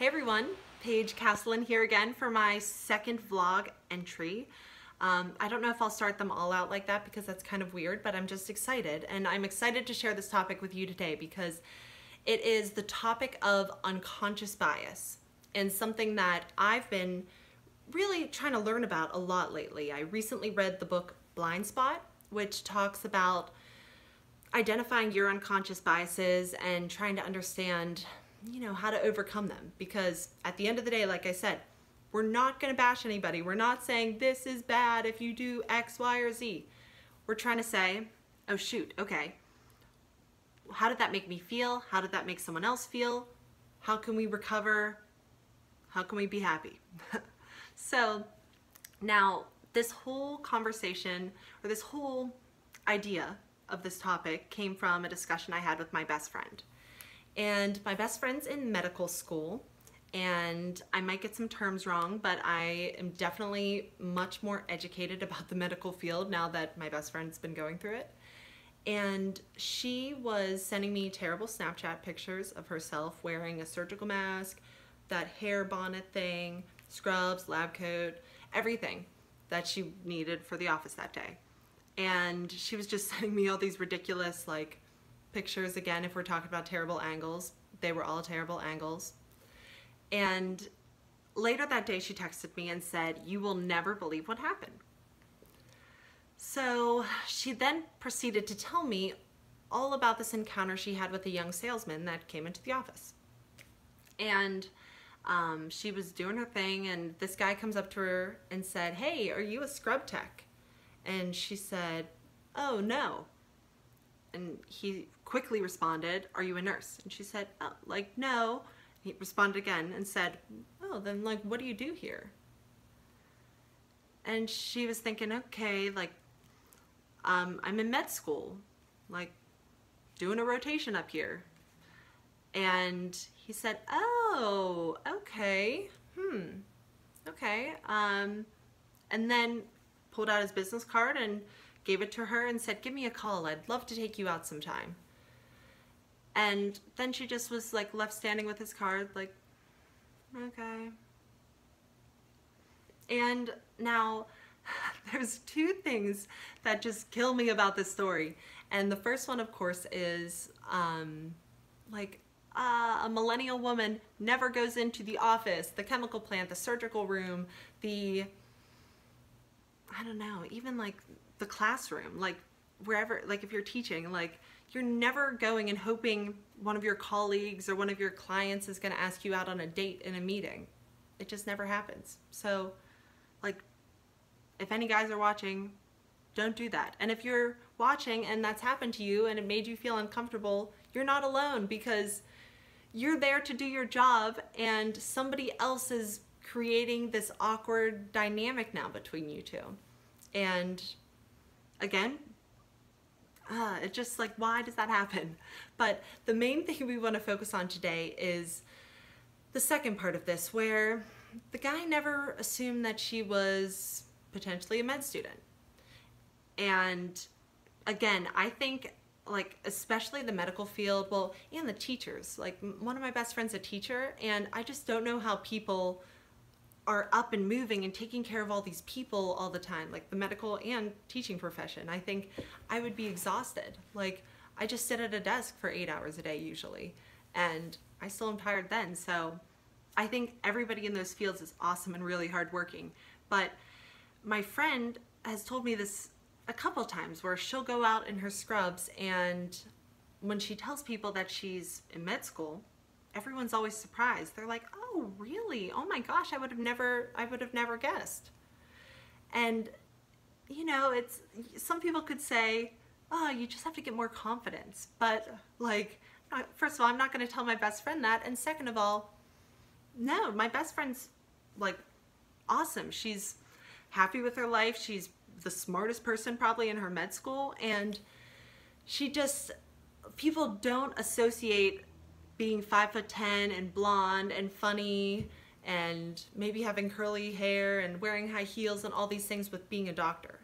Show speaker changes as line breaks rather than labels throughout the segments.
Hey everyone, Paige Kassalen here again for my second vlog entry. Um, I don't know if I'll start them all out like that because that's kind of weird, but I'm just excited. And I'm excited to share this topic with you today because it is the topic of unconscious bias and something that I've been really trying to learn about a lot lately. I recently read the book Blind Spot, which talks about identifying your unconscious biases and trying to understand, you know, how to overcome them. Because at the end of the day, like I said, we're not going to bash anybody. We're not saying this is bad if you do X, Y, or Z. We're trying to say, oh shoot, okay, how did that make me feel? How did that make someone else feel? How can we recover? How can we be happy? so now this whole conversation or this whole idea of this topic came from a discussion I had with my best friend. And my best friend's in medical school and I might get some terms wrong, but I am definitely much more educated about the medical field now that my best friend's been going through it. And she was sending me terrible Snapchat pictures of herself wearing a surgical mask, that hair bonnet thing, scrubs, lab coat, everything that she needed for the office that day. And she was just sending me all these ridiculous like pictures again if we're talking about terrible angles. They were all terrible angles and later that day, she texted me and said, You will never believe what happened. So she then proceeded to tell me all about this encounter she had with a young salesman that came into the office. And um, she was doing her thing, and this guy comes up to her and said, Hey, are you a scrub tech? And she said, Oh, no. And he quickly responded, Are you a nurse? And she said, Oh, like, no. He responded again and said, oh, then like, what do you do here? And she was thinking, okay, like, um, I'm in med school, like, doing a rotation up here. And he said, oh, okay, hmm, okay. Um, and then pulled out his business card and gave it to her and said, give me a call. I'd love to take you out sometime. And then she just was like left standing with his card, like, okay. And now there's two things that just kill me about this story. And the first one, of course, is um, like uh, a millennial woman never goes into the office, the chemical plant, the surgical room, the, I don't know, even like the classroom, like wherever, like if you're teaching, like you're never going and hoping one of your colleagues or one of your clients is going to ask you out on a date in a meeting. It just never happens. So, like, if any guys are watching, don't do that. And if you're watching and that's happened to you and it made you feel uncomfortable, you're not alone because you're there to do your job and somebody else is creating this awkward dynamic now between you two. And again, uh, it's just like, why does that happen? But the main thing we want to focus on today is the second part of this, where the guy never assumed that she was potentially a med student. And again, I think like especially the medical field, well, and the teachers. Like one of my best friends a teacher, and I just don't know how people are up and moving and taking care of all these people all the time, like the medical and teaching profession. I think I would be exhausted. Like I just sit at a desk for eight hours a day usually, and I still am tired then. So I think everybody in those fields is awesome and really hardworking. But my friend has told me this a couple times where she'll go out in her scrubs and when she tells people that she's in med school, everyone's always surprised. They're like, oh, really? Oh my gosh, I would have never, I would have never guessed. And, you know, it's, some people could say, oh, you just have to get more confidence. But like, first of all, I'm not going to tell my best friend that. And second of all, no, my best friend's like awesome. She's happy with her life. She's the smartest person probably in her med school. And she just, people don't associate being five foot ten and blonde and funny and maybe having curly hair and wearing high heels and all these things with being a doctor.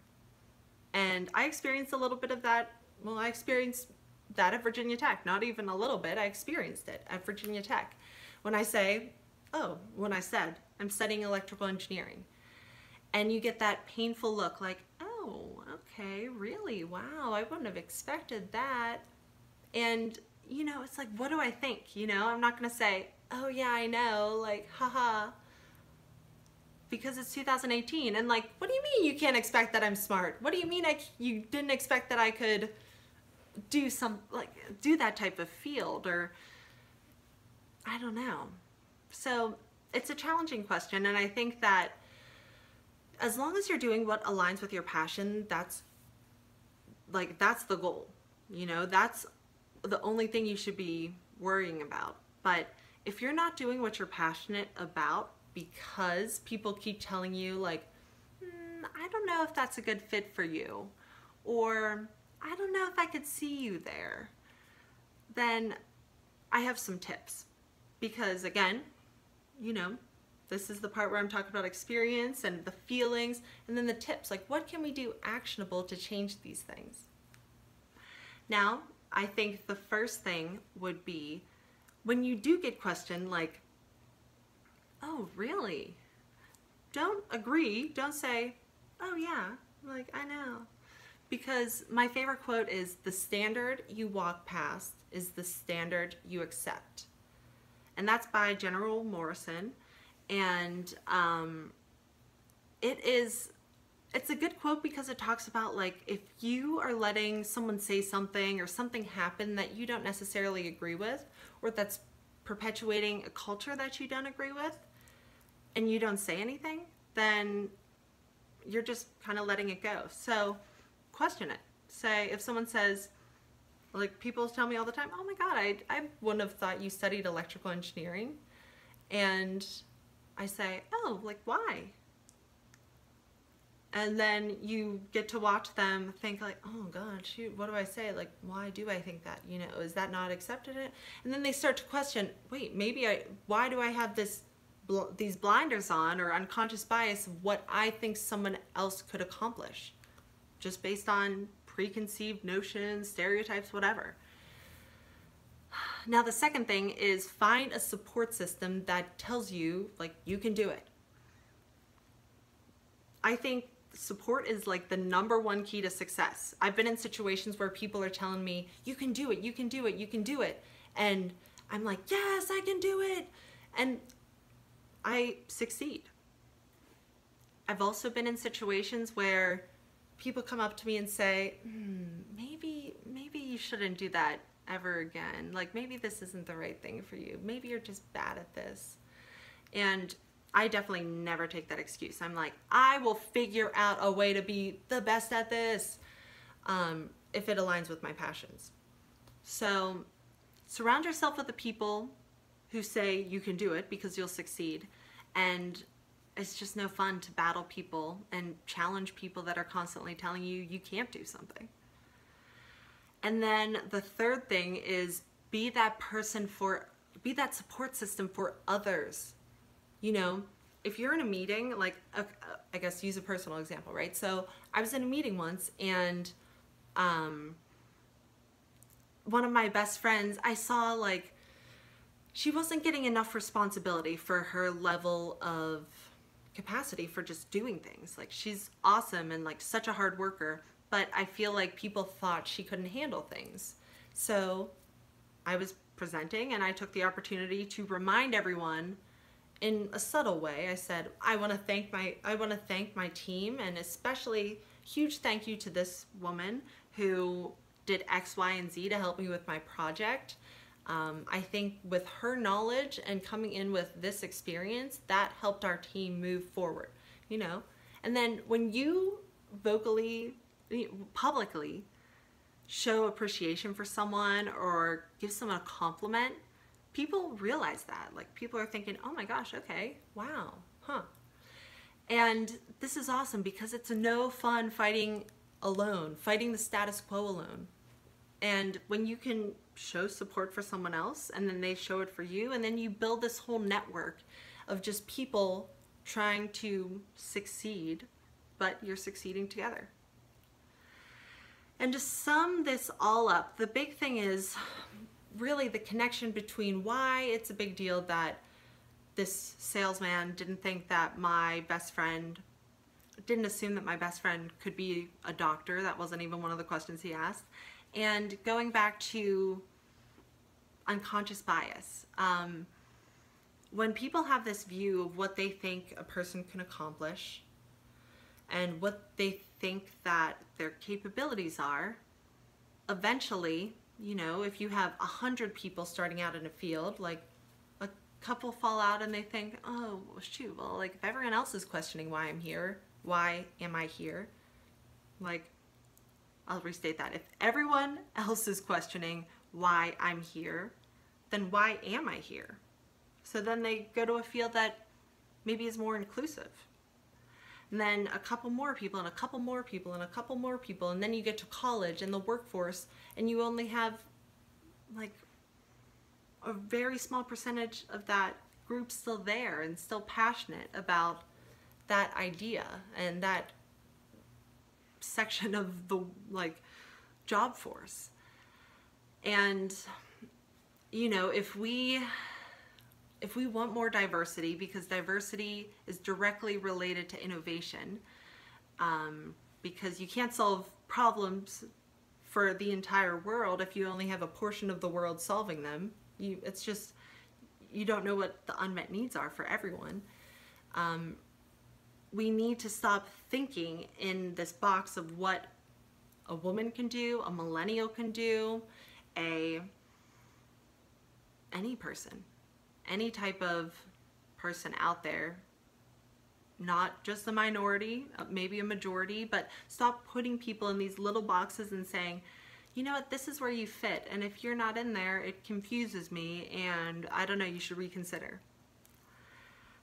And I experienced a little bit of that. Well, I experienced that at Virginia Tech. Not even a little bit. I experienced it at Virginia Tech. When I say oh, when I said I'm studying electrical engineering. And you get that painful look like, oh, okay, really? Wow, I wouldn't have expected that. And, you know, it's like, what do I think? You know, I'm not going to say, oh, yeah, I know, like, haha. Because it's 2018 and like what do you mean you can't expect that i'm smart? What do you mean i you didn't expect that i could do some like do that type of field or i don't know. So it's a challenging question and i think that as long as you're doing what aligns with your passion that's like that's the goal you know? That's the only thing you should be worrying about but if you're not doing what you're passionate about because people keep telling you like, mm, I don't know if that's a good fit for you, or I don't know if I could see you there, then I have some tips. Because again, you know, this is the part where I'm talking about experience and the feelings, and then the tips, like what can we do actionable to change these things? Now, I think the first thing would be when you do get questioned, like, oh, really? Don't agree. Don't say, oh, yeah, like, I know. Because my favorite quote is the standard you walk past is the standard you accept. And that's by General Morrison. And um, it is, it's a good quote because it talks about like if you are letting someone say something or something happen that you don't necessarily agree with, or that's perpetuating a culture that you don't agree with, and you don't say anything, then you're just kind of letting it go. So question it. Say, if someone says, like people tell me all the time, oh my God, I, I wouldn't have thought you studied electrical engineering. And I say, oh, like why? And then you get to watch them think like, oh God, shoot, what do I say? Like, why do I think that? You know, is that not accepted? It? And then they start to question, wait, maybe I, why do I have this bl these blinders on or unconscious bias of what I think someone else could accomplish just based on preconceived notions, stereotypes, whatever. Now the second thing is find a support system that tells you like you can do it. I think support is like the number one key to success. I've been in situations where people are telling me, you can do it, you can do it, you can do it. And I'm like, yes, I can do it. And I succeed. I've also been in situations where people come up to me and say, hmm, maybe, maybe you shouldn't do that ever again. Like maybe this isn't the right thing for you. Maybe you're just bad at this. And I definitely never take that excuse. I'm like, I will figure out a way to be the best at this um, if it aligns with my passions. So surround yourself with the people who say you can do it because you'll succeed. And it's just no fun to battle people and challenge people that are constantly telling you you can't do something. And then the third thing is be that person for, be that support system for others. You know, if you're in a meeting, like, uh, I guess use a personal example, right? So I was in a meeting once and um, one of my best friends, I saw like she wasn't getting enough responsibility for her level of capacity for just doing things. Like she's awesome and like such a hard worker, but I feel like people thought she couldn't handle things. So I was presenting and I took the opportunity to remind everyone in a subtle way. I said, I want to thank my I want to thank my team and especially huge thank you to this woman who did X, Y, and Z to help me with my project. Um, I think with her knowledge and coming in with this experience, that helped our team move forward, you know? And then when you vocally, publicly show appreciation for someone or give someone a compliment, people realize that. Like people are thinking, oh my gosh, okay, wow, huh. And this is awesome because it's no fun fighting alone, fighting the status quo alone. And when you can show support for someone else and then they show it for you, and then you build this whole network of just people trying to succeed, but you're succeeding together. And to sum this all up, the big thing is really the connection between why it's a big deal that this salesman didn't think that my best friend didn't assume that my best friend could be a doctor. That wasn't even one of the questions he asked. And going back to unconscious bias, um, when people have this view of what they think a person can accomplish and what they think that their capabilities are, eventually, you know, if you have a hundred people starting out in a field, like a couple fall out and they think, oh, shoot, well, like if everyone else is questioning why I'm here, why am I here? Like, I'll restate that. If everyone else is questioning why I'm here, then why am I here? So then they go to a field that maybe is more inclusive. And then a couple more people and a couple more people and a couple more people and then you get to college and the workforce and you only have like a very small percentage of that group still there and still passionate about that idea and that section of the like job force. And you know, if we if we want more diversity, because diversity is directly related to innovation, um, because you can't solve problems for the entire world if you only have a portion of the world solving them. You, it's just, you don't know what the unmet needs are for everyone. Um, we need to stop thinking in this box of what a woman can do, a millennial can do, a any person any type of person out there not just a minority, uh, maybe a majority, but stop putting people in these little boxes and saying, you know what, this is where you fit. And if you're not in there, it confuses me and I don't know, you should reconsider.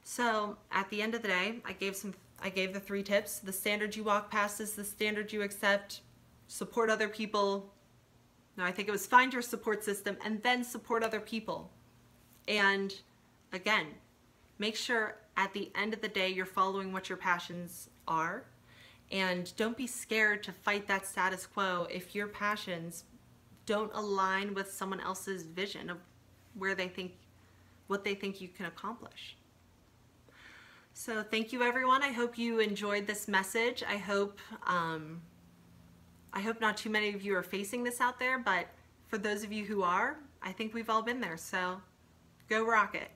So at the end of the day, I gave some, I gave the three tips. The standard you walk past is the standard you accept. Support other people. No, I think it was find your support system and then support other people. And again, make sure at the end of the day you're following what your passions are. And don't be scared to fight that status quo if your passions don't align with someone else's vision of where they think, what they think you can accomplish. So thank you everyone. I hope you enjoyed this message. I hope, um, I hope not too many of you are facing this out there, but for those of you who are, I think we've all been there. So Go Rocket!